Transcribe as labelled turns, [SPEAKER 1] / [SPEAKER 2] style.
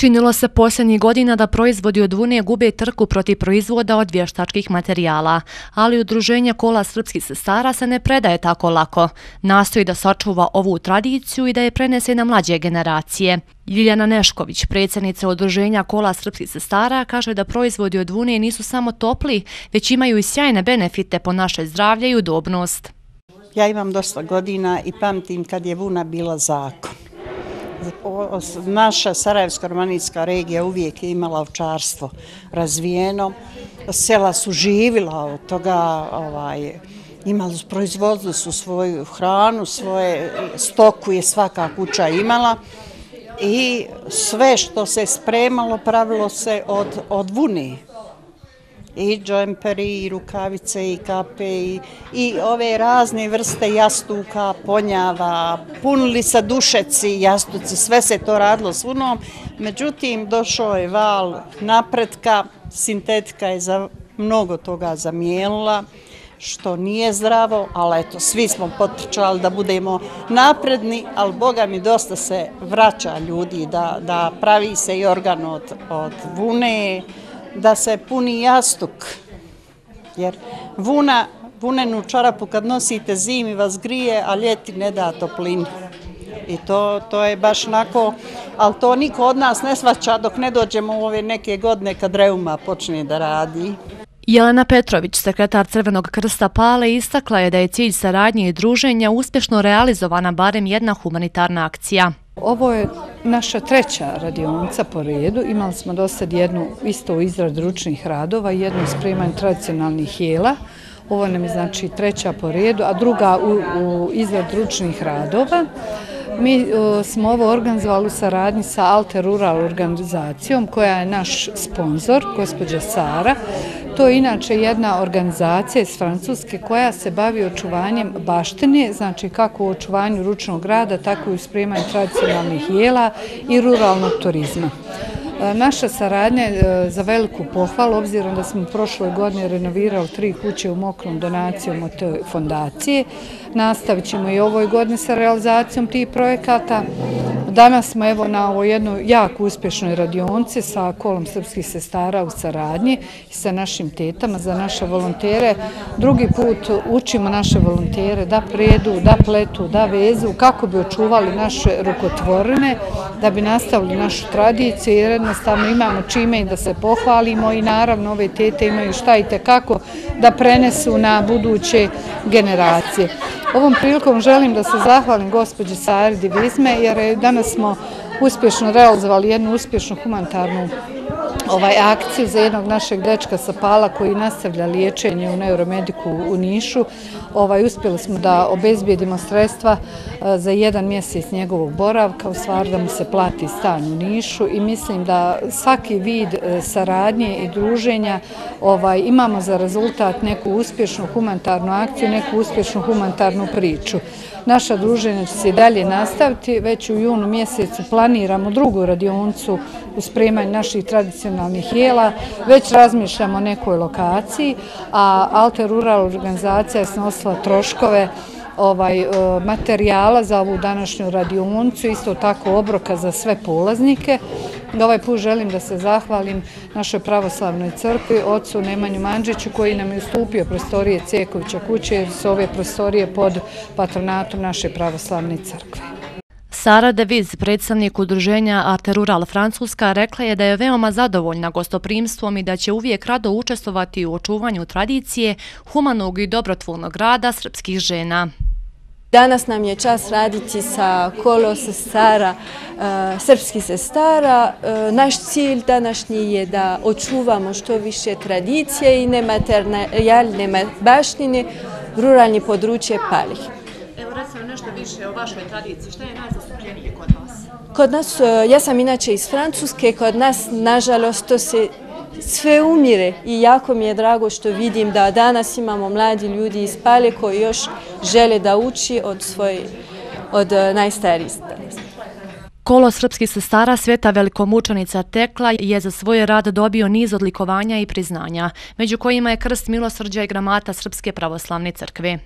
[SPEAKER 1] Činilo se posljednjih godina da proizvodi od vune gube trku protiv proizvoda od vještačkih materijala, ali udruženje kola srpskih sestara se ne predaje tako lako. Nastoji da sačuva ovu tradiciju i da je prenese na mlađe generacije. Ljiljana Nešković, predsjednica udruženja kola srpskih sestara, kaže da proizvodi od vune nisu samo topli, već imaju i sjajne benefite po naše zdravlje i udobnost.
[SPEAKER 2] Ja imam dosta godina i pamtim kad je vuna bila zakon naša Sarajevsko-Romanijska regija uvijek je imala ovčarstvo razvijeno. Sela su živila od toga, ovaj, imali su, proizvodili su svoju hranu, svoje stoku je svaka kuća imala i sve što se spremalo pravilo se od, od vuni i džemperi, i rukavice, i kape, i, i ove razne vrste jastuka, ponjava, punili sa dušeci, jastuci, sve se to radilo s unom. Međutim, došao je val napretka, sintetika je za mnogo toga zamijenila, što nije zdravo, ali eto, svi smo potrčali da budemo napredni, ali Boga mi dosta se vraća ljudi da, da pravi se i organ od, od vune, da se puni jastuk. Jer vuna, vunenu čarapu kad nosite zimi vas grije, a ljeti ne da toplinu. I to, to je baš nako, ali to niko od nas ne svaća dok ne dođemo u ove neke godine kad reuma počne da radi.
[SPEAKER 1] Jelena Petrović, sekretar Crvenog krsta Pale, istakla je da je cilj saradnje i druženja uspješno realizovana barem jedna humanitarna akcija.
[SPEAKER 3] Ovo je naša treća radionica po redu. Imali smo do sad jednu isto u izrad ručnih radova, jednu spremanju tradicionalnih jela. Ovo nam je znači treća po redu, a druga u, u izrad ručnih radova. Mi e, smo ovo organizovali u saradnji sa Alter Rural organizacijom koja je naš sponsor, gospođa Sara. To je inače jedna organizacija iz Francuske koja se bavi očuvanjem baštine, znači kako u očuvanju ručnog rada, tako i u spremanju tradicionalnih jela i ruralnog turizma. E, naša saradnja je za veliku pohvalu, obzirom da smo prošle godine renovirali tri kuće u Mokrom donacijom od te fondacije. Nastavit ćemo i ovoj godini sa realizacijom tih projekata. Danas smo evo na ovoj jednoj jako uspješnoj radionci sa kolom srpskih sestara u saradnji i sa našim tetama za naše volontere. Drugi put učimo naše volontere da predu, da pletu, da vezu, kako bi očuvali naše rukotvorene, da bi nastavili našu tradiciju jer jednostavno imamo čime i da se pohvalimo i naravno ove tete imaju šta i tekako da prenesu na buduće generacije. Ovom prilikom želim da se zahvalim gospođi Sari Divizme jer danas smo uspješno realizovali jednu uspješnu humanitarnu ovaj akciju za jednog našeg dečka sa Pala koji nastavlja liječenje u neuromediku u Nišu. Ovaj, uspjeli smo da obezbijedimo sredstva e, za jedan mjesec njegovog boravka, u stvari da mu se plati stan u Nišu i mislim da svaki vid e, saradnje i druženja ovaj, imamo za rezultat neku uspješnu humanitarnu akciju, neku uspješnu humanitarnu priču. Naša druženja će se dalje nastaviti. Već u junu mjesecu planiramo drugu radioncu u spremanju naših tradicionalnih jela. Već razmišljamo o nekoj lokaciji, a Alter Rural organizacija je snosila troškove ovaj e, materijala za ovu današnju radioncu, isto tako obroka za sve polaznike. Ovaj put želim da se zahvalim našoj pravoslavnoj crkvi, ocu Nemanju Manđiću, koji nam je ustupio prostorije Cekovića kuće, jer su ove prostorije pod patronatom naše pravoslavne crkve.
[SPEAKER 1] Sara Deviz, predstavnik udruženja Arte Rural Francuska, rekla je da je veoma zadovoljna gostoprimstvom i da će uvijek rado učestovati u očuvanju tradicije humanog i dobrotvornog rada srpskih žena.
[SPEAKER 4] Danas nam je čas raditi sa kolo sestara, e, srpskih sestara. E, naš cilj današnji je da očuvamo što više tradicije i nematerijalne baštine ruralni područje Palih.
[SPEAKER 1] Više o vašoj tradiciji. Šta je najzastupljenije kod vas?
[SPEAKER 4] Kod nas, e, ja sam inače iz Francuske, kod nas, nažalost, to se sve umire i jako mi je drago što vidim da danas imamo mladi ljudi iz Pale koji još žele da uči od svoje, od eh, najstarijih.
[SPEAKER 1] Kolo srpskih sestara sveta velikomučanica Tekla je za svoj rad dobio niz odlikovanja i priznanja, među kojima je krst milosrđa i gramata Srpske pravoslavne crkve.